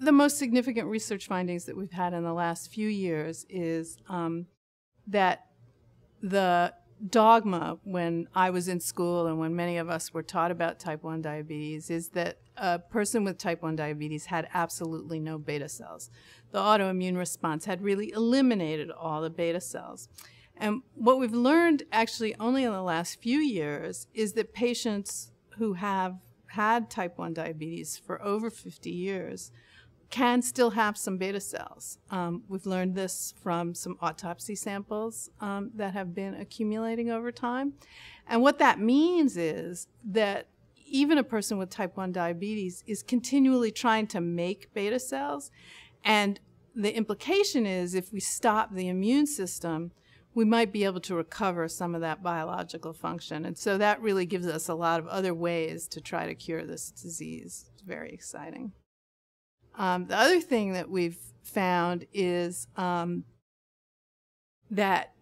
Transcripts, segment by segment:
the most significant research findings that we've had in the last few years is um, that the dogma when I was in school and when many of us were taught about type 1 diabetes is that a person with type 1 diabetes had absolutely no beta cells. The autoimmune response had really eliminated all the beta cells. And what we've learned actually only in the last few years is that patients who have had type 1 diabetes for over 50 years can still have some beta cells. Um, we've learned this from some autopsy samples um, that have been accumulating over time. And what that means is that even a person with type 1 diabetes is continually trying to make beta cells. And the implication is if we stop the immune system, we might be able to recover some of that biological function. And so that really gives us a lot of other ways to try to cure this disease. It's very exciting. Um, the other thing that we've found is um, that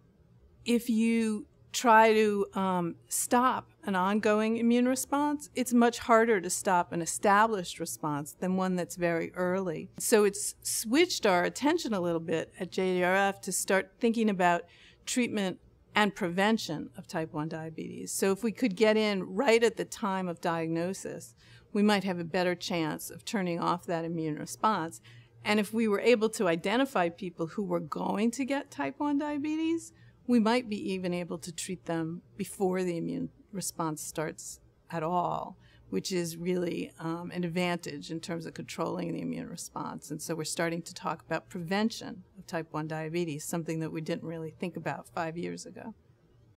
if you try to um, stop an ongoing immune response, it's much harder to stop an established response than one that's very early. So it's switched our attention a little bit at JDRF to start thinking about treatment and prevention of type 1 diabetes. So if we could get in right at the time of diagnosis, we might have a better chance of turning off that immune response. And if we were able to identify people who were going to get type 1 diabetes, we might be even able to treat them before the immune response starts at all, which is really um, an advantage in terms of controlling the immune response. And so we're starting to talk about prevention type 1 diabetes, something that we didn't really think about five years ago.